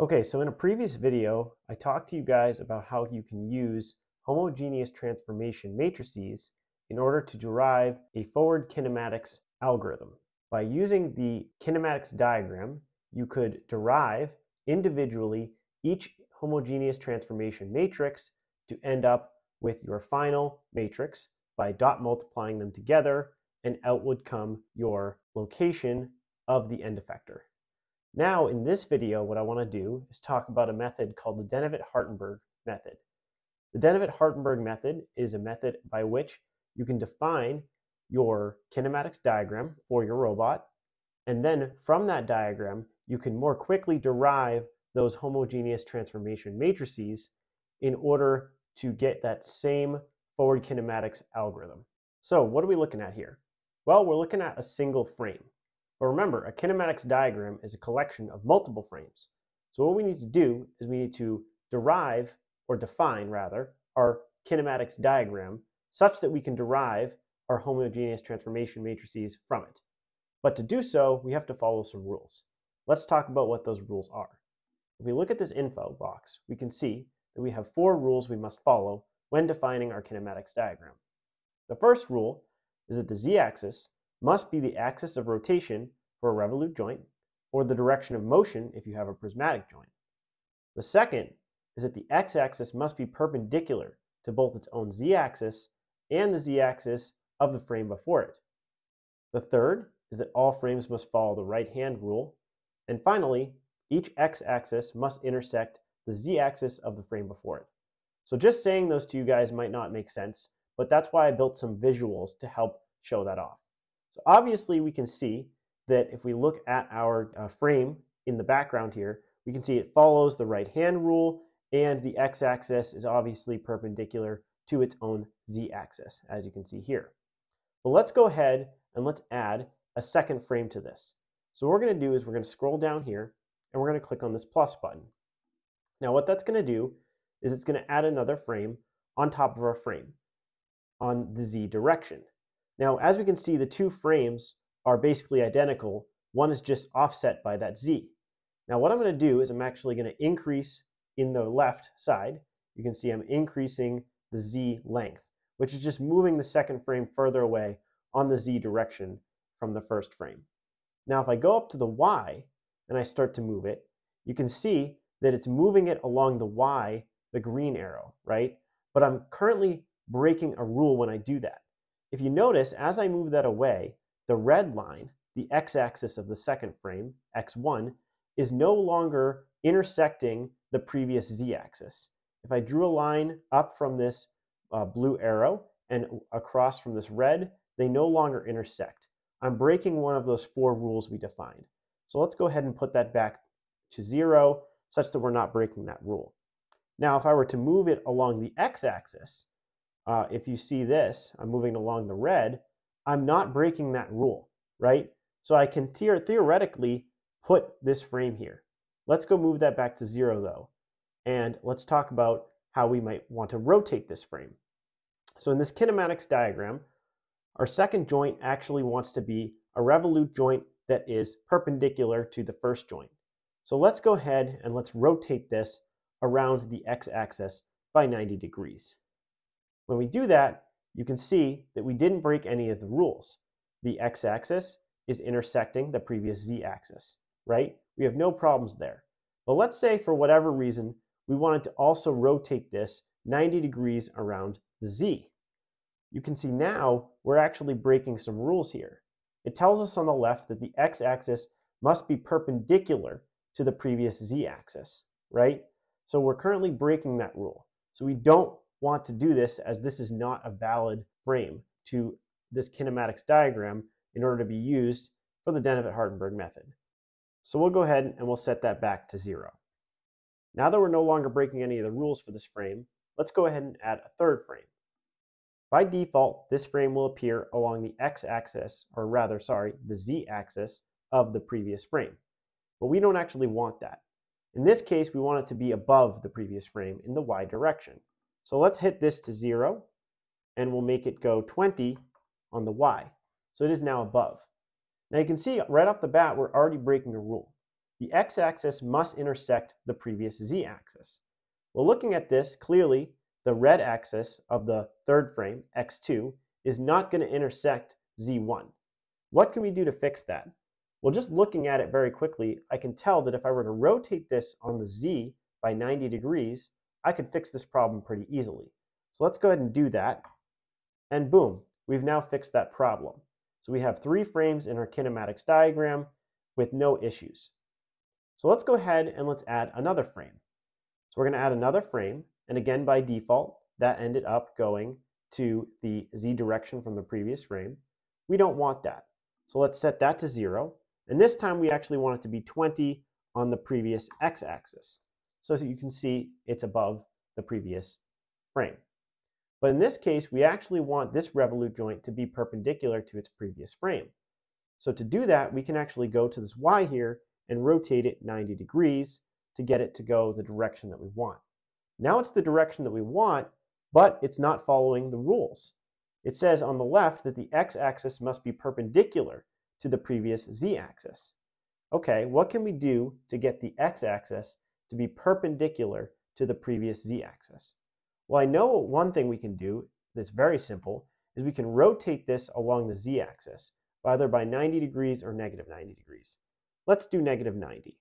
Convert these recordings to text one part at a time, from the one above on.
Okay, so in a previous video, I talked to you guys about how you can use homogeneous transformation matrices in order to derive a forward kinematics algorithm. By using the kinematics diagram, you could derive individually each homogeneous transformation matrix to end up with your final matrix by dot multiplying them together, and out would come your location of the end effector. Now, in this video, what I want to do is talk about a method called the Denavit-Hartenberg method. The Denavit-Hartenberg method is a method by which you can define your kinematics diagram for your robot, and then from that diagram, you can more quickly derive those homogeneous transformation matrices in order to get that same forward kinematics algorithm. So what are we looking at here? Well, we're looking at a single frame. But remember, a kinematics diagram is a collection of multiple frames. So what we need to do is we need to derive, or define rather, our kinematics diagram such that we can derive our homogeneous transformation matrices from it. But to do so, we have to follow some rules. Let's talk about what those rules are. If we look at this info box, we can see that we have four rules we must follow when defining our kinematics diagram. The first rule is that the z-axis must be the axis of rotation for a revolute joint, or the direction of motion if you have a prismatic joint. The second is that the x-axis must be perpendicular to both its own z-axis and the z-axis of the frame before it. The third is that all frames must follow the right-hand rule. And finally, each x-axis must intersect the z-axis of the frame before it. So just saying those to you guys might not make sense, but that's why I built some visuals to help show that off. So obviously we can see that if we look at our uh, frame in the background here, we can see it follows the right hand rule and the x-axis is obviously perpendicular to its own z-axis, as you can see here. But let's go ahead and let's add a second frame to this. So what we're going to do is we're going to scroll down here and we're going to click on this plus button. Now what that's going to do is it's going to add another frame on top of our frame on the z direction. Now, as we can see, the two frames are basically identical. One is just offset by that z. Now, what I'm going to do is I'm actually going to increase in the left side. You can see I'm increasing the z length, which is just moving the second frame further away on the z direction from the first frame. Now, if I go up to the y and I start to move it, you can see that it's moving it along the y, the green arrow, right? But I'm currently breaking a rule when I do that. If you notice, as I move that away, the red line, the x-axis of the second frame, x1, is no longer intersecting the previous z-axis. If I drew a line up from this uh, blue arrow and across from this red, they no longer intersect. I'm breaking one of those four rules we defined. So let's go ahead and put that back to zero such that we're not breaking that rule. Now, if I were to move it along the x-axis, uh, if you see this, I'm moving along the red, I'm not breaking that rule, right? So I can the theoretically put this frame here. Let's go move that back to zero though. And let's talk about how we might want to rotate this frame. So in this kinematics diagram, our second joint actually wants to be a revolute joint that is perpendicular to the first joint. So let's go ahead and let's rotate this around the x-axis by 90 degrees. When we do that, you can see that we didn't break any of the rules. The x-axis is intersecting the previous z-axis, right? We have no problems there. But let's say for whatever reason, we wanted to also rotate this 90 degrees around the z. You can see now we're actually breaking some rules here. It tells us on the left that the x-axis must be perpendicular to the previous z-axis, right? So we're currently breaking that rule. So we don't want to do this as this is not a valid frame to this kinematics diagram in order to be used for the Denavit-Hartenberg method. So we'll go ahead and we'll set that back to zero. Now that we're no longer breaking any of the rules for this frame, let's go ahead and add a third frame. By default, this frame will appear along the x-axis, or rather, sorry, the z-axis of the previous frame. But we don't actually want that. In this case, we want it to be above the previous frame in the y direction. So let's hit this to 0, and we'll make it go 20 on the y. So it is now above. Now you can see right off the bat, we're already breaking a rule. the x-axis must intersect the previous z-axis. Well, looking at this, clearly the red axis of the third frame, x2, is not going to intersect z1. What can we do to fix that? Well, just looking at it very quickly, I can tell that if I were to rotate this on the z by 90 degrees, I could fix this problem pretty easily. So let's go ahead and do that. And boom, we've now fixed that problem. So we have three frames in our kinematics diagram with no issues. So let's go ahead and let's add another frame. So we're going to add another frame, and again by default, that ended up going to the z direction from the previous frame. We don't want that. So let's set that to zero. And this time we actually want it to be 20 on the previous x-axis. So that you can see it's above the previous frame. But in this case, we actually want this revolute joint to be perpendicular to its previous frame. So to do that, we can actually go to this y here and rotate it 90 degrees to get it to go the direction that we want. Now it's the direction that we want, but it's not following the rules. It says on the left that the x-axis must be perpendicular to the previous z-axis. Okay, what can we do to get the x-axis to be perpendicular to the previous z-axis? Well, I know one thing we can do that's very simple is we can rotate this along the z-axis, either by 90 degrees or negative 90 degrees. Let's do negative 90.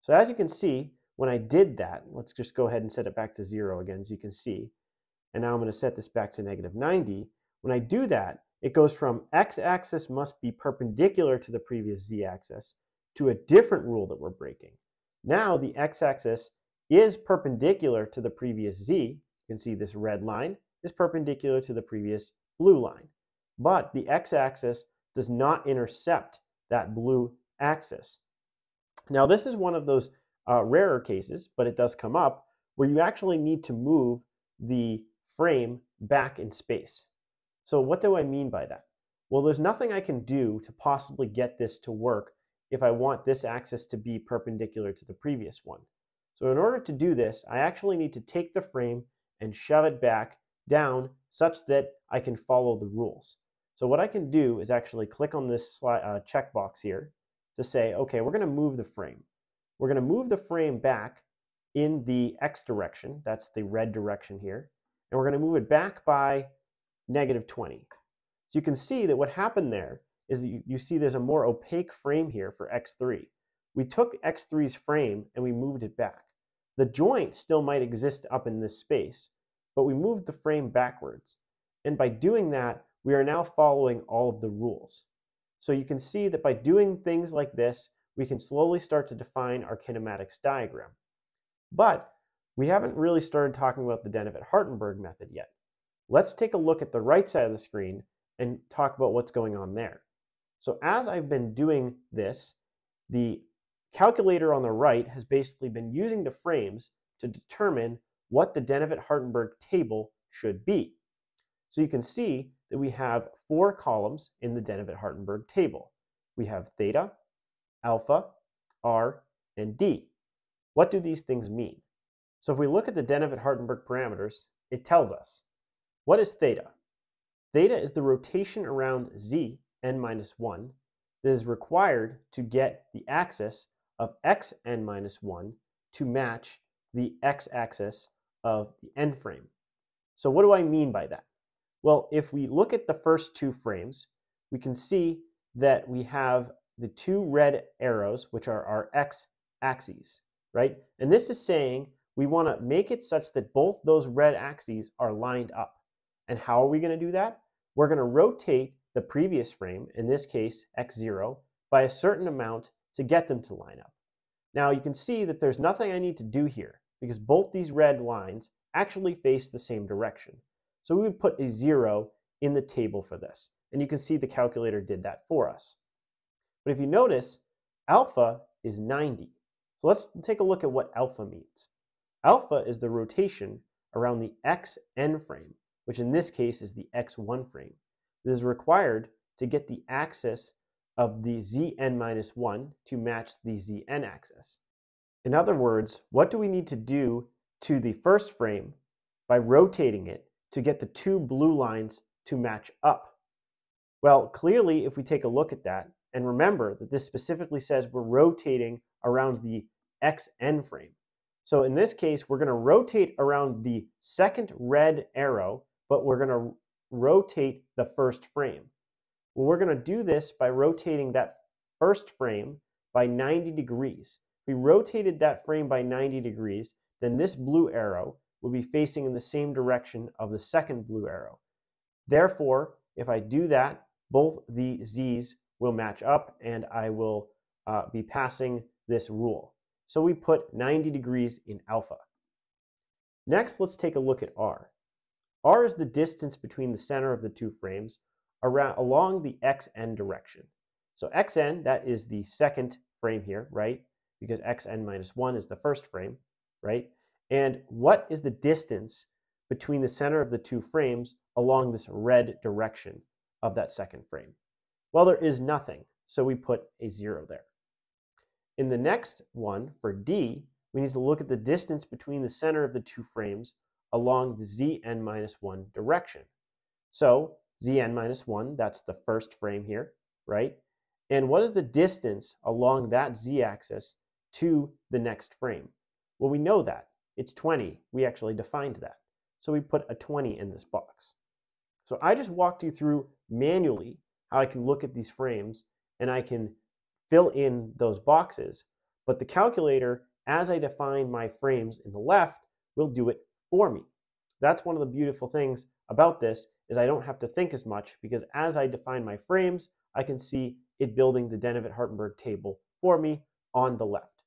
So as you can see, when I did that, let's just go ahead and set it back to zero again so you can see. And now I'm going to set this back to negative 90. When I do that, it goes from x-axis must be perpendicular to the previous z-axis to a different rule that we're breaking. Now the x-axis is perpendicular to the previous z. You can see this red line is perpendicular to the previous blue line. But the x-axis does not intercept that blue axis. Now this is one of those uh, rarer cases, but it does come up, where you actually need to move the frame back in space. So what do I mean by that? Well, there's nothing I can do to possibly get this to work if I want this axis to be perpendicular to the previous one. So in order to do this, I actually need to take the frame and shove it back down such that I can follow the rules. So what I can do is actually click on this uh, checkbox here to say, okay, we're going to move the frame. We're going to move the frame back in the x direction, that's the red direction here, and we're going to move it back by negative 20. So you can see that what happened there is that you, you see there's a more opaque frame here for X3. We took X3's frame and we moved it back. The joint still might exist up in this space, but we moved the frame backwards. And by doing that, we are now following all of the rules. So you can see that by doing things like this, we can slowly start to define our kinematics diagram. But we haven't really started talking about the Denavit-Hartenberg method yet. Let's take a look at the right side of the screen and talk about what's going on there. So as I've been doing this, the calculator on the right has basically been using the frames to determine what the Denavit-Hartenberg table should be. So you can see that we have four columns in the Denavit-Hartenberg table. We have theta, alpha, r, and d. What do these things mean? So if we look at the Denavit-Hartenberg parameters, it tells us what is theta? Theta is the rotation around z n minus 1 that is required to get the axis of x n minus 1 to match the x-axis of the n frame. So what do I mean by that? Well, if we look at the first two frames, we can see that we have the two red arrows, which are our x-axes, right? And this is saying we want to make it such that both those red axes are lined up. And how are we going to do that? We're going to rotate the previous frame, in this case x0, by a certain amount to get them to line up. Now you can see that there's nothing I need to do here because both these red lines actually face the same direction. So we would put a zero in the table for this. And you can see the calculator did that for us. But if you notice, alpha is 90. So let's take a look at what alpha means. Alpha is the rotation around the xn frame which in this case is the x1 frame. This is required to get the axis of the zn minus 1 to match the zn axis. In other words, what do we need to do to the first frame by rotating it to get the two blue lines to match up? Well, clearly, if we take a look at that, and remember that this specifically says we're rotating around the xn frame. So in this case, we're going to rotate around the second red arrow, but we're going to rotate the first frame. Well, we're going to do this by rotating that first frame by 90 degrees. If we rotated that frame by 90 degrees, then this blue arrow will be facing in the same direction of the second blue arrow. Therefore, if I do that, both the z's will match up and I will uh, be passing this rule. So we put 90 degrees in alpha. Next, let's take a look at r. r is the distance between the center of the two frames around, along the xn direction. So xn, that is the second frame here, right? Because xn minus 1 is the first frame, right? And what is the distance between the center of the two frames along this red direction of that second frame? Well, there is nothing, so we put a zero there. In the next one, for D, we need to look at the distance between the center of the two frames along the zn minus 1 direction. So zn minus 1, that's the first frame here, right? And what is the distance along that z-axis to the next frame? Well, we know that. It's 20. We actually defined that. So we put a 20 in this box. So I just walked you through manually how I can look at these frames and I can fill in those boxes. But the calculator, as I define my frames in the left, will do it for me. That's one of the beautiful things about this is I don't have to think as much because as I define my frames, I can see it building the Denavit-Hartenberg table for me on the left.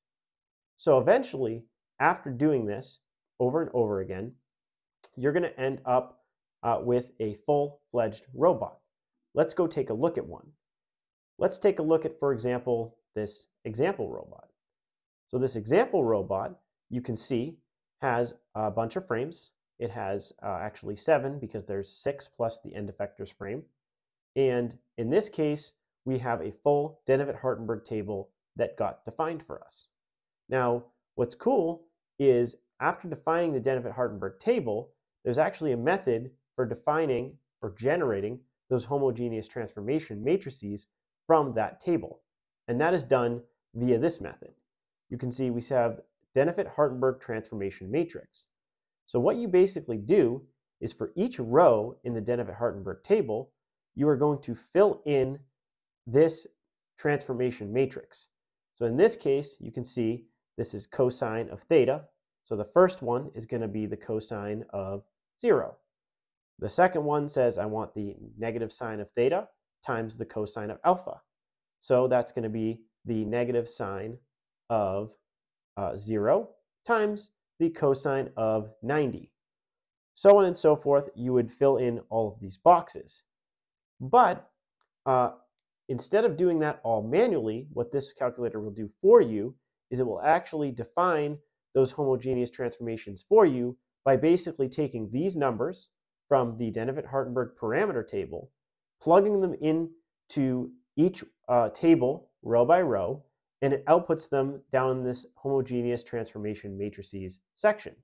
So eventually, after doing this over and over again, you're going to end up uh, with a full-fledged robot. Let's go take a look at one. Let's take a look at, for example, this example robot. So this example robot, you can see, has a bunch of frames. It has uh, actually seven because there's six plus the end effectors frame. And in this case, we have a full Denavit-Hartenberg table that got defined for us. Now, what's cool is after defining the Denavit-Hartenberg table, there's actually a method for defining or generating those homogeneous transformation matrices from that table. And that is done via this method. You can see we have Denavit-Hartenberg transformation matrix. So what you basically do is for each row in the Denavit-Hartenberg table, you are going to fill in this transformation matrix. So in this case, you can see this is cosine of theta. So the first one is going to be the cosine of 0. The second one says I want the negative sine of theta times the cosine of alpha. So that's going to be the negative sine of uh, 0 times the cosine of 90. So on and so forth, you would fill in all of these boxes. But uh, instead of doing that all manually, what this calculator will do for you is it will actually define those homogeneous transformations for you by basically taking these numbers from the Denavit-Hartenberg parameter table plugging them into each uh, table row by row, and it outputs them down in this homogeneous transformation matrices section.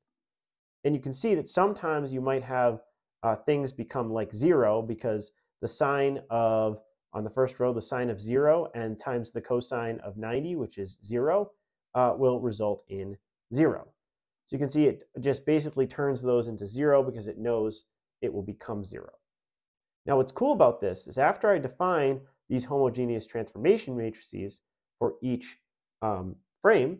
And you can see that sometimes you might have uh, things become like zero because the sine of, on the first row, the sine of zero and times the cosine of 90, which is zero, uh, will result in zero. So you can see it just basically turns those into zero because it knows it will become zero. Now what's cool about this is after I define these homogeneous transformation matrices for each um, frame,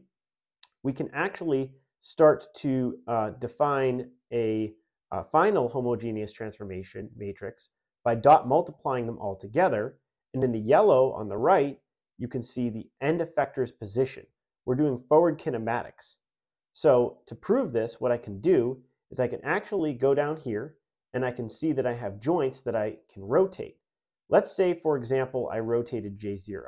we can actually start to uh, define a, a, final homogeneous transformation matrix by dot multiplying them all together. And in the yellow on the right, you can see the end effector's position. We're doing forward kinematics. So to prove this, what I can do is I can actually go down here and I can see that I have joints that I can rotate. Let's say, for example, I rotated J0.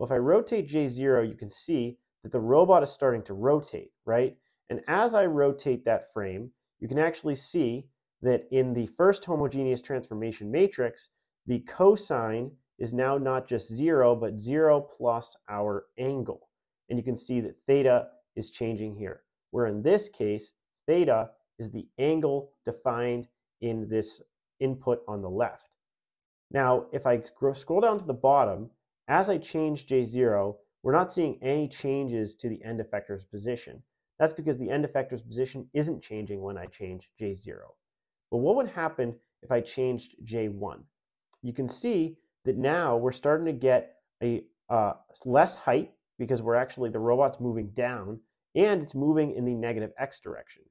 Well, if I rotate J0, you can see that the robot is starting to rotate, right? And as I rotate that frame, you can actually see that in the first homogeneous transformation matrix, the cosine is now not just zero, but zero plus our angle. And you can see that theta is changing here, where in this case, theta is the angle defined in this input on the left. Now, if I scroll down to the bottom, as I change J0, we're not seeing any changes to the end effector's position. That's because the end effector's position isn't changing when I change J0. But what would happen if I changed J1? You can see that now we're starting to get a uh, less height because we're actually, the robot's moving down and it's moving in the negative x direction.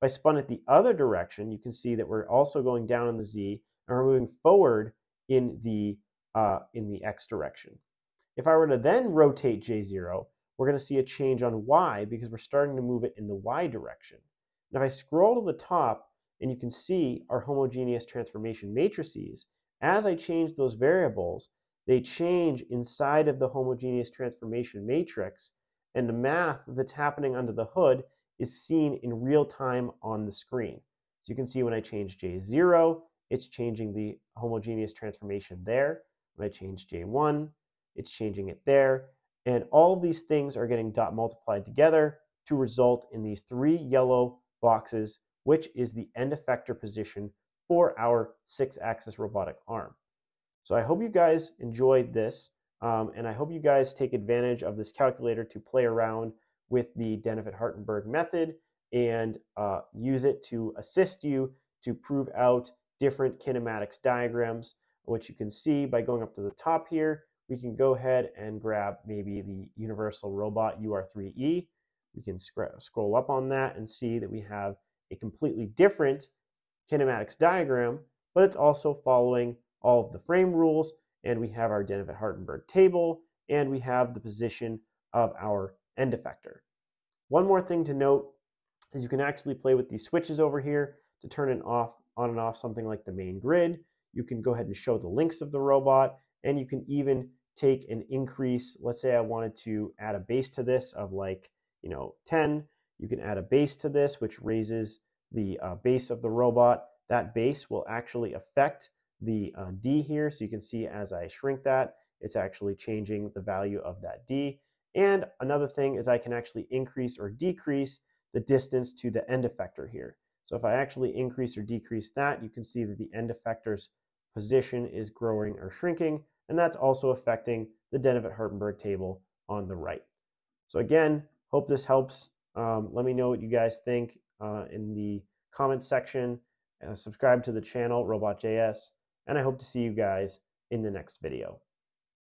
If I spun it the other direction, you can see that we're also going down in the z and we're moving forward in the, uh, in the x direction. If I were to then rotate J0, we're going to see a change on y because we're starting to move it in the y direction. And if I scroll to the top, and you can see our homogeneous transformation matrices, as I change those variables, they change inside of the homogeneous transformation matrix, and the math that's happening under the hood is seen in real time on the screen. So you can see when I change J0, it's changing the homogeneous transformation there. When I change J1, it's changing it there. And all of these things are getting dot multiplied together to result in these three yellow boxes, which is the end effector position for our six axis robotic arm. So I hope you guys enjoyed this. Um, and I hope you guys take advantage of this calculator to play around with the Denavit-Hartenberg method and uh, use it to assist you to prove out different kinematics diagrams, which you can see by going up to the top here we can go ahead and grab maybe the Universal Robot UR3E. We can sc scroll up on that and see that we have a completely different kinematics diagram, but it's also following all of the frame rules, and we have our Denavit-Hartenberg table, and we have the position of our end effector. One more thing to note is you can actually play with these switches over here to turn it off on and off something like the main grid. You can go ahead and show the links of the robot, and you can even take an increase. Let's say I wanted to add a base to this of like, you know, 10. You can add a base to this, which raises the uh, base of the robot. That base will actually affect the uh, D here. So you can see as I shrink that, it's actually changing the value of that D. And another thing is I can actually increase or decrease the distance to the end effector here. So if I actually increase or decrease that, you can see that the end effector's position is growing or shrinking and that's also affecting the Denavit-Hartenberg table on the right. So again, hope this helps. Um, let me know what you guys think uh, in the comments section. Uh, subscribe to the channel, Robot.js, and I hope to see you guys in the next video.